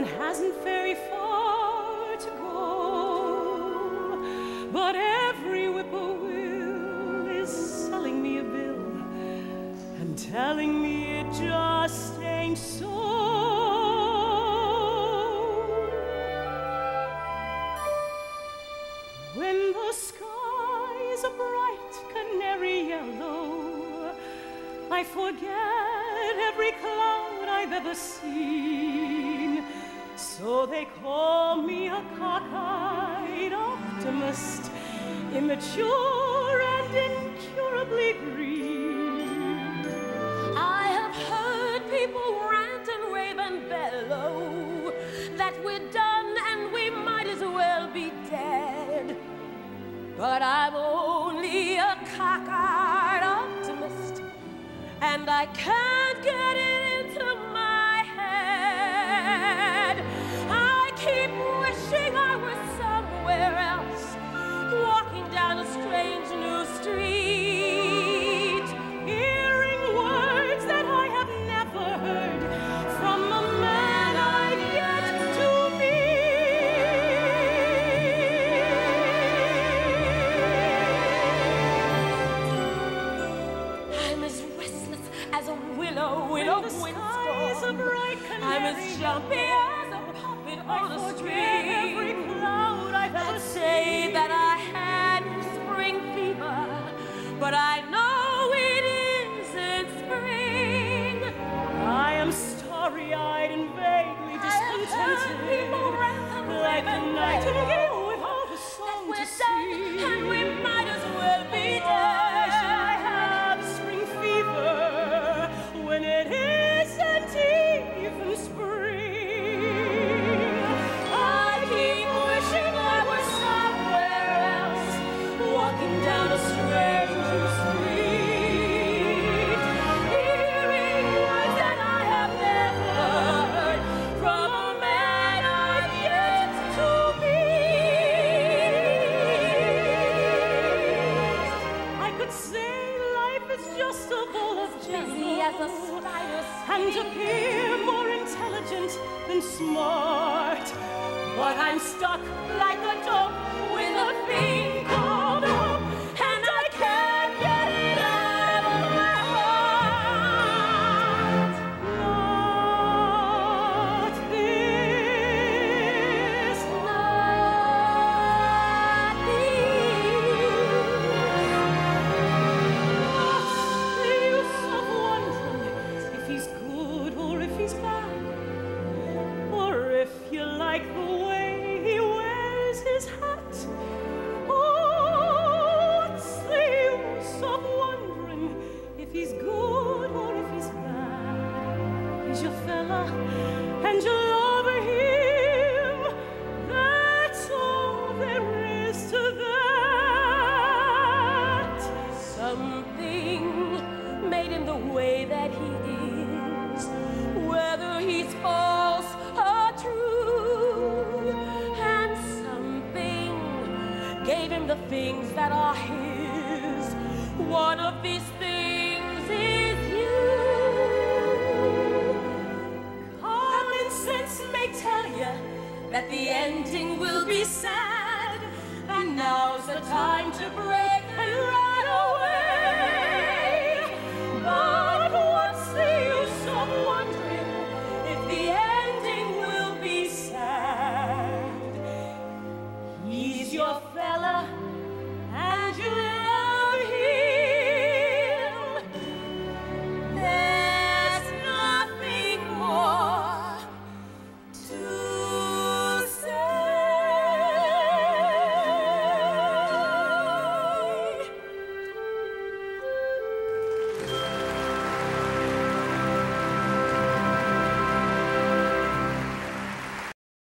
and hasn't very far to go. But every whippoorwill is selling me a bill and telling me it just ain't so. When the sky is a bright canary yellow, I forget every cloud I've ever seen. So they call me a cockeyed optimist, immature and incurably green. I have heard people rant and rave and bellow that we're done and we might as well be dead. But I'm only a cockeyed optimist, and I can't get it into my as canary jumpy yellow. as restless as a puppet I am as jumpy as a poppy on a string. Just a bowl of Busy as a spider and appear more intelligent than smart. But I'm stuck like a dog with a thing that he is, whether he's false or true. And something gave him the things that are his. One of these things is you. Common sense may tell you that the ending will be sad, and now's the time to break and rise.